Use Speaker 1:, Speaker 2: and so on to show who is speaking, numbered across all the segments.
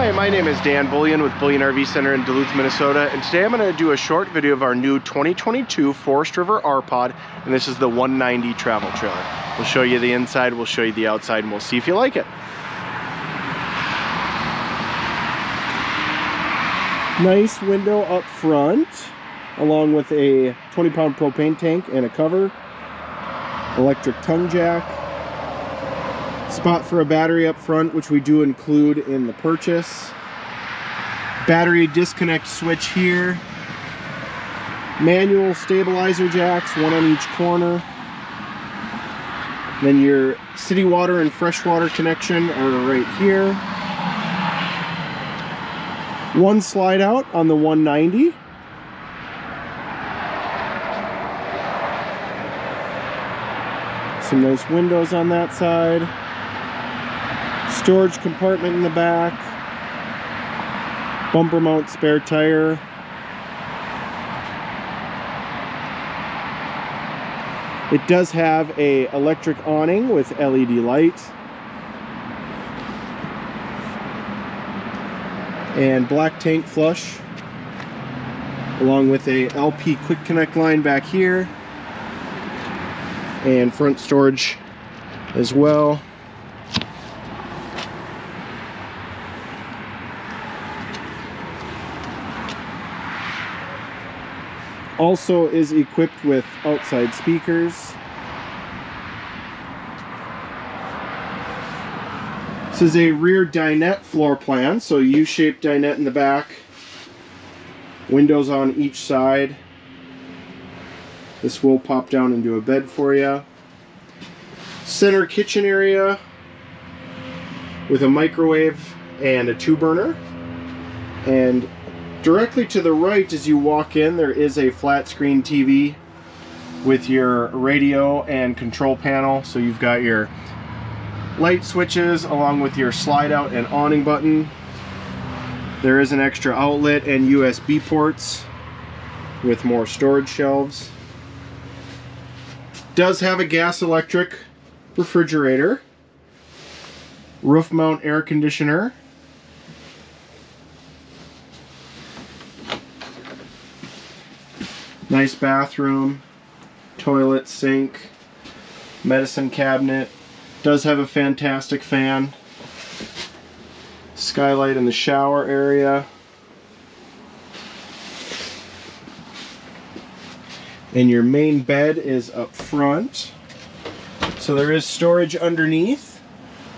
Speaker 1: Hi, my name is Dan Bullyan with Bullyan RV Center in Duluth, Minnesota, and today I'm going to do a short video of our new 2022 Forest River R-Pod, and this is the 190 travel trailer. We'll show you the inside, we'll show you the outside, and we'll see if you like it. Nice window up front, along with a 20 pound propane tank and a cover. Electric tongue jack. Spot for a battery up front, which we do include in the purchase. Battery disconnect switch here. Manual stabilizer jacks, one on each corner. Then your city water and freshwater connection are right here. One slide out on the 190. Some nice windows on that side. Storage compartment in the back. Bumper mount spare tire. It does have a electric awning with LED light. and black tank flush along with a LP quick connect line back here and front storage as well also is equipped with outside speakers This is a rear dinette floor plan, so U-shaped dinette in the back, windows on each side. This will pop down into a bed for you. Center kitchen area with a microwave and a two burner. And directly to the right as you walk in, there is a flat screen TV with your radio and control panel. So you've got your light switches along with your slide out and awning button. There is an extra outlet and USB ports with more storage shelves. Does have a gas electric refrigerator, roof mount air conditioner, nice bathroom, toilet, sink, medicine cabinet, does have a fantastic fan. Skylight in the shower area. And your main bed is up front. So there is storage underneath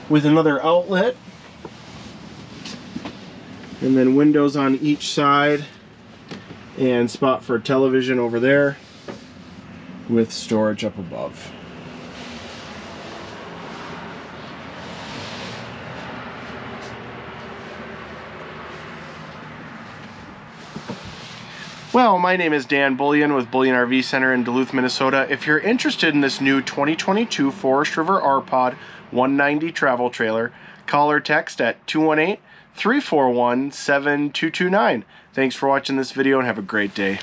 Speaker 1: with another outlet. And then windows on each side and spot for a television over there with storage up above. Well, my name is Dan Bullyan with Bullyan RV Center in Duluth, Minnesota. If you're interested in this new 2022 Forest River R-Pod 190 travel trailer, call or text at 218-341-7229. Thanks for watching this video and have a great day.